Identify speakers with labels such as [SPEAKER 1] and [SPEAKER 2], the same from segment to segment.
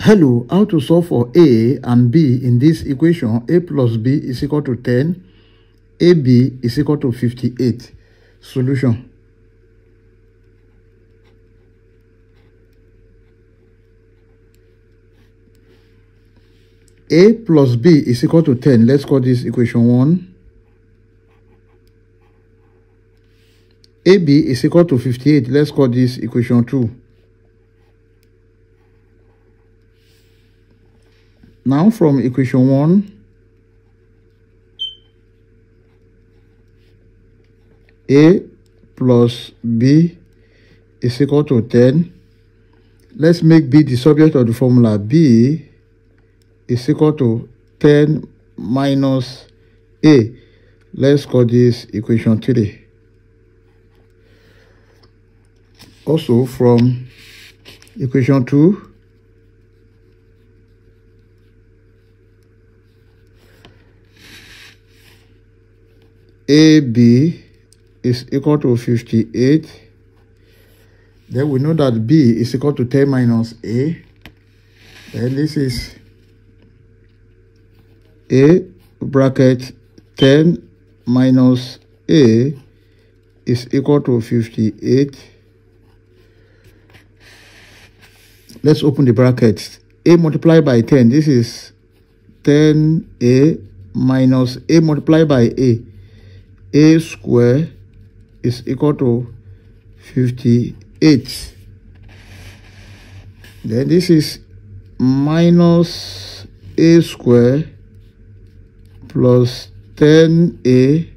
[SPEAKER 1] Hello, how to solve for A and B in this equation. A plus B is equal to 10. AB is equal to 58. Solution. A plus B is equal to 10. Let's call this equation 1. AB is equal to 58. Let's call this equation 2. Now from equation 1, A plus B is equal to 10. Let's make B the subject of the formula. B is equal to 10 minus A. Let's call this equation 3. Also from equation 2, AB is equal to 58. Then we know that B is equal to 10 minus A. Then this is A bracket 10 minus A is equal to 58. Let's open the brackets. A multiplied by 10. This is 10A minus A multiplied by A a square is equal to 58 then this is minus a square plus 10a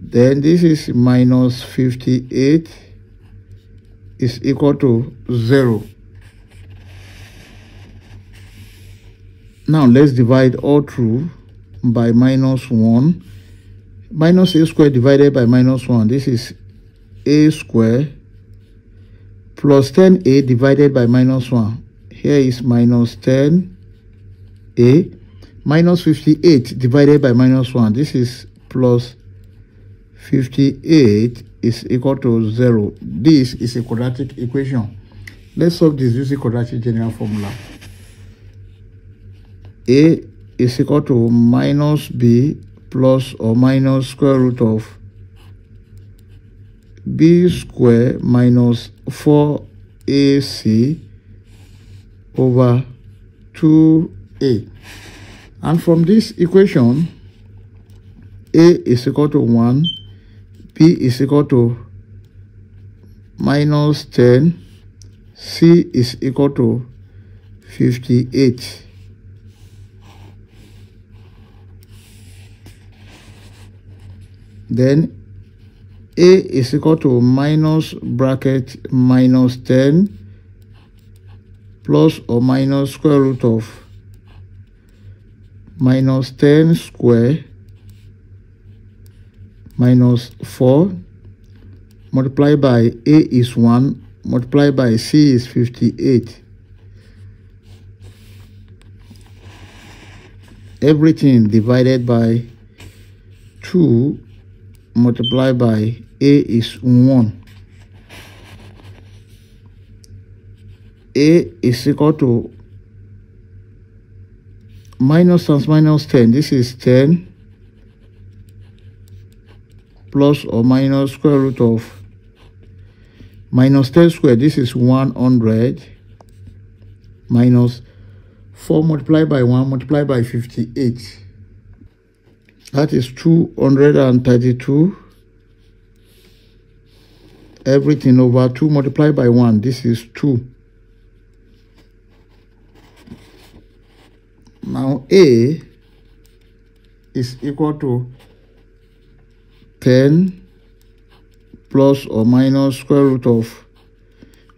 [SPEAKER 1] then this is minus 58 is equal to 0 now let's divide all through by minus 1 minus a square divided by minus 1 this is a square plus 10a divided by minus 1 here is minus 10a minus 58 divided by minus 1 this is plus 58 is equal to 0 this is a quadratic equation. Let's solve this using quadratic general formula. A is equal to minus b plus or minus square root of b square minus 4ac over 2a. And from this equation, a is equal to 1, b is equal to minus 10, c is equal to 58. Then a is equal to minus bracket minus 10 plus or minus square root of minus 10 square minus 4 multiplied by a is 1 multiplied by c is 58 everything divided by 2 multiplied by a is 1 a is equal to minus times minus 10 this is 10 plus or minus square root of minus 10 squared this is 100 minus 4 multiplied by 1 multiplied by 58 that is 232 everything over 2 multiplied by 1 this is 2 now a is equal to 10 plus or minus square root of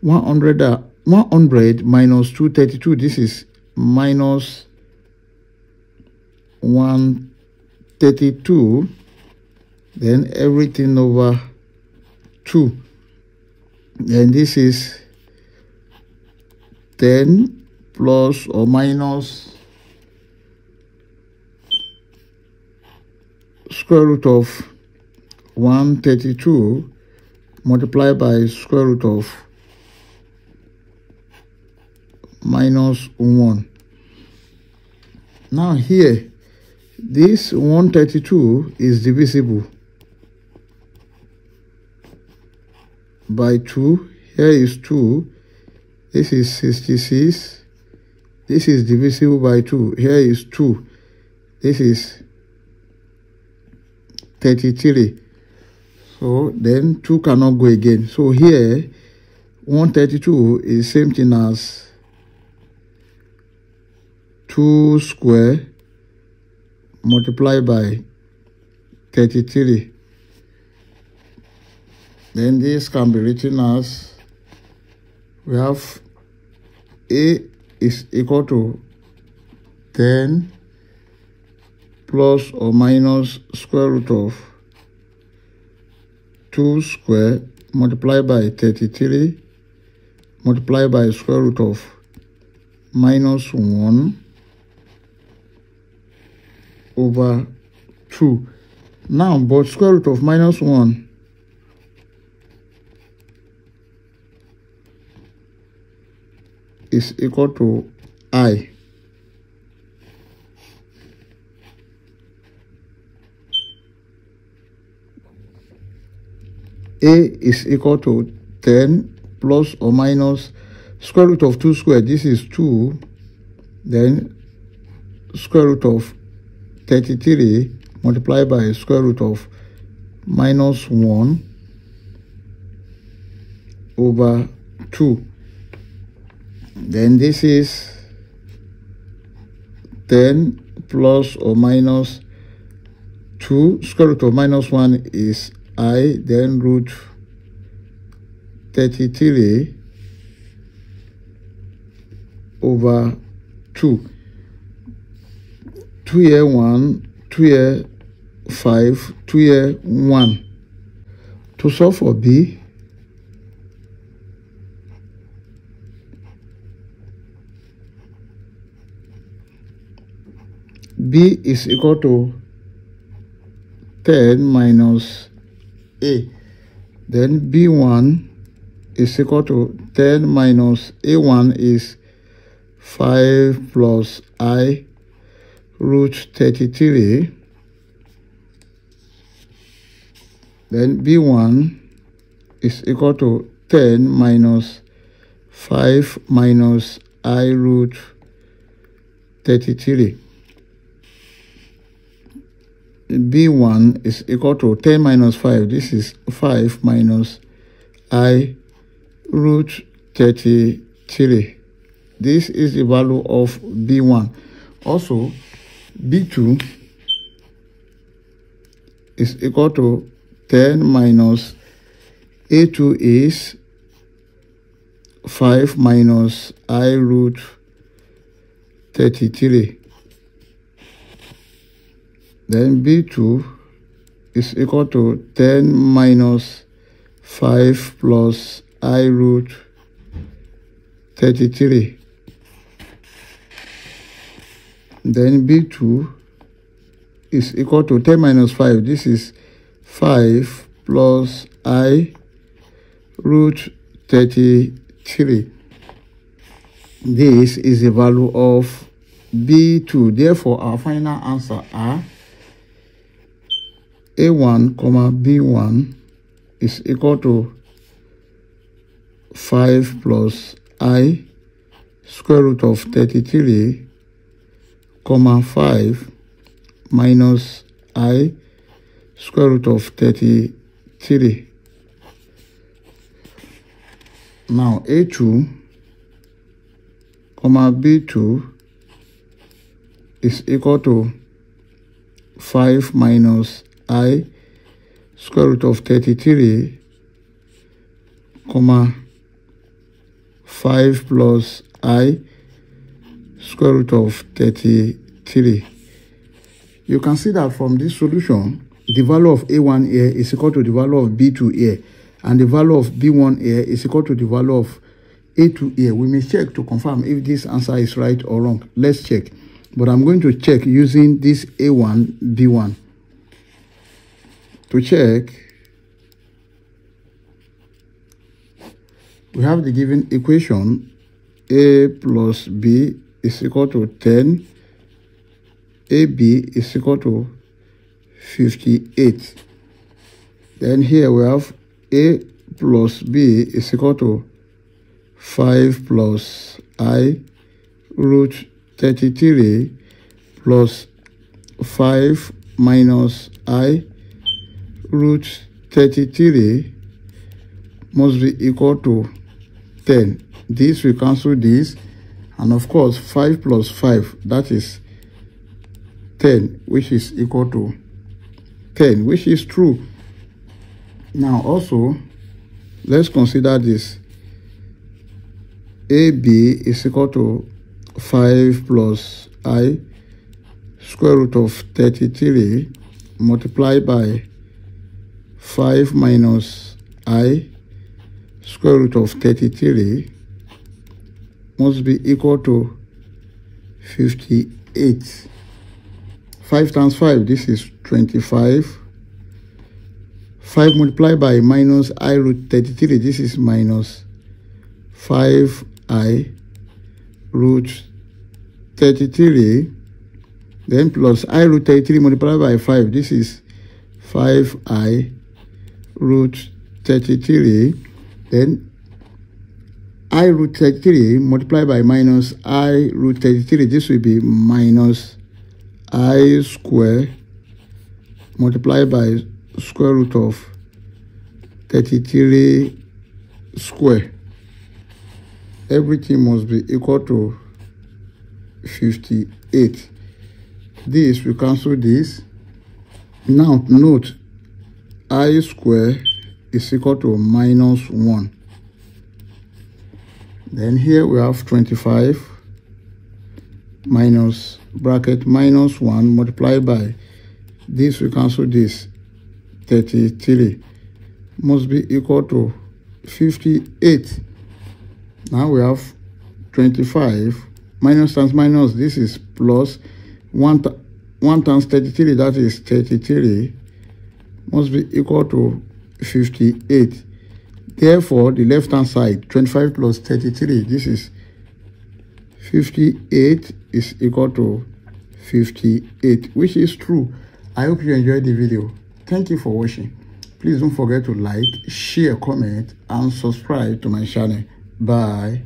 [SPEAKER 1] 100 uh, 100 minus 232 this is minus 1 32 then everything over 2 then this is 10 plus or minus square root of 132 multiplied by square root of minus 1. Now here, this 132 is divisible by 2. Here is 2. This is 66. This is divisible by 2. Here is 2. This is 33. So then 2 cannot go again. So here, 132 is same thing as 2 square multiplied by 33. Then this can be written as we have A is equal to 10 plus or minus square root of 2 square multiplied by 33 multiplied by square root of minus 1 over 2. Now, but square root of minus 1 is equal to i. a is equal to 10 plus or minus square root of 2 squared. This is 2. Then square root of 33 multiplied by square root of minus 1 over 2. Then this is 10 plus or minus 2. Square root of minus 1 is i, then root 33 over 2. 2 year 1, 2 year 5, 2 year 1. To solve for b, b is equal to 10 minus a. Then b1 is equal to 10 minus a1 is 5 plus i root 33. Then b1 is equal to 10 minus 5 minus i root 33 b1 is equal to 10 minus 5. This is 5 minus i root 33. This is the value of b1. Also, b2 is equal to 10 minus a2 is 5 minus i root 33. Then B2 is equal to 10 minus 5 plus I root 33. Then B2 is equal to 10 minus 5. This is 5 plus I root 33. This is the value of B2. Therefore, our final answer are a1 comma b1 is equal to 5 plus i square root of 33 comma 5 minus i square root of 33 now a2 comma b2 is equal to 5 minus i square root of 33 comma 5 plus i square root of 33 you can see that from this solution the value of a1 here is equal to the value of b2 here and the value of b1 here is equal to the value of a2 here. We may check to confirm if this answer is right or wrong. Let's check. But i'm going to check using this a1 b1 to check, we have the given equation a plus b is equal to 10 ab is equal to 58 then here we have a plus b is equal to 5 plus i root 33 plus 5 minus i root 33 must be equal to 10. This will cancel this. And of course, 5 plus 5, that is 10, which is equal to 10, which is true. Now also, let's consider this. AB is equal to 5 plus I square root of 33 multiplied by 5 minus I square root of 33 must be equal to 58. 5 times 5, this is 25. 5 multiplied by minus i root 33, this is minus 5i root 33. Then plus i root 33 multiplied by 5, this is 5i root 33 then i root 33 multiplied by minus i root 33. This will be minus i square multiplied by square root of 33 square. Everything must be equal to 58. This, we cancel this. Now, note, i square is equal to minus 1. Then here we have 25 minus bracket minus 1 multiplied by this we cancel this 33 must be equal to 58 now we have 25 minus times minus this is plus 1 1 times 33 that is 33 must be equal to 58. Therefore, the left-hand side, 25 plus 33, this is 58 is equal to 58, which is true. I hope you enjoyed the video. Thank you for watching. Please don't forget to like, share, comment, and subscribe to my channel. Bye.